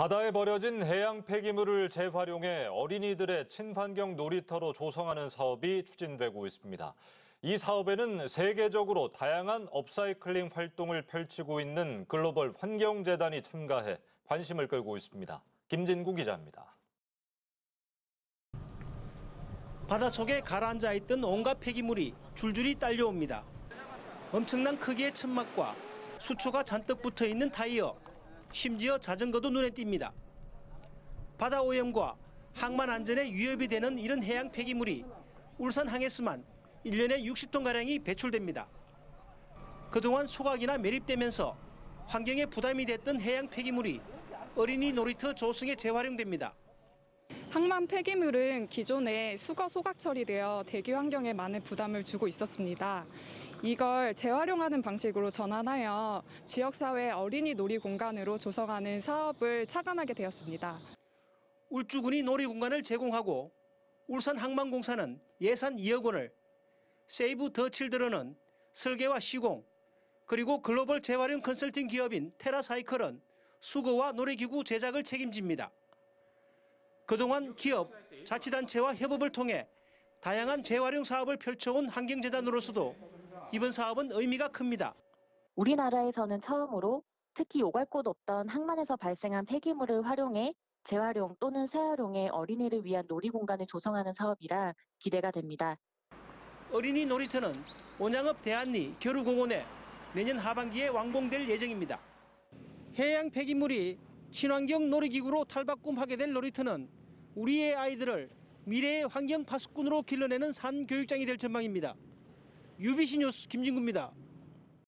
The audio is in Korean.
바다에 버려진 해양 폐기물을 재활용해 어린이들의 친환경 놀이터로 조성하는 사업이 추진되고 있습니다. 이 사업에는 세계적으로 다양한 업사이클링 활동을 펼치고 있는 글로벌 환경재단이 참가해 관심을 끌고 있습니다. 김진구 기자입니다. 바닷속에 가라앉아 있던 온갖 폐기물이 줄줄이 딸려옵니다. 엄청난 크기의 천막과 수초가 잔뜩 붙어 있는 타이어, 심지어 자전거도 눈에 띕니다. 바다 오염과 항만 안전에 위협이 되는 이런 해양 폐기물이 울산 항에서만 1년에 60톤가량이 배출됩니다. 그동안 소각이나 매립되면서 환경에 부담이 됐던 해양 폐기물이 어린이 놀이터 조성에 재활용됩니다. 항만 폐기물은 기존에 수거 소각 처리되어 대기 환경에 많은 부담을 주고 있었습니다. 이걸 재활용하는 방식으로 전환하여 지역사회 어린이 놀이 공간으로 조성하는 사업을 착안하게 되었습니다. 울주군이 놀이 공간을 제공하고 울산 항만공사는 예산 2억 원을 세이브 더 칠드런은 설계와 시공 그리고 글로벌 재활용 컨설팅 기업인 테라사이클은 수거와 놀이기구 제작을 책임집니다. 그동안 기업, 자치단체와 협업을 통해 다양한 재활용 사업을 펼쳐온 환경재단으로서도 이번 사업은 의미가 큽니다. 우리나라에서는 처음으로 특히 오갈 곳 없던 항만에서 발생한 폐기물을 활용해 재활용 또는 재활용해 어린이를 위한 놀이 공간을 조성하는 사업이라 기대가 됩니다. 어린이 놀이터는 온양읍 대안리 겨루공원에 내년 하반기에 완공될 예정입니다. 해양 폐기물이 친환경 놀이기구로 탈바꿈하게 될 놀이터는 우리의 아이들을 미래의 환경 파수꾼으로 길러내는 산 교육장이 될 전망입니다. UBC 뉴스 김진구입니다.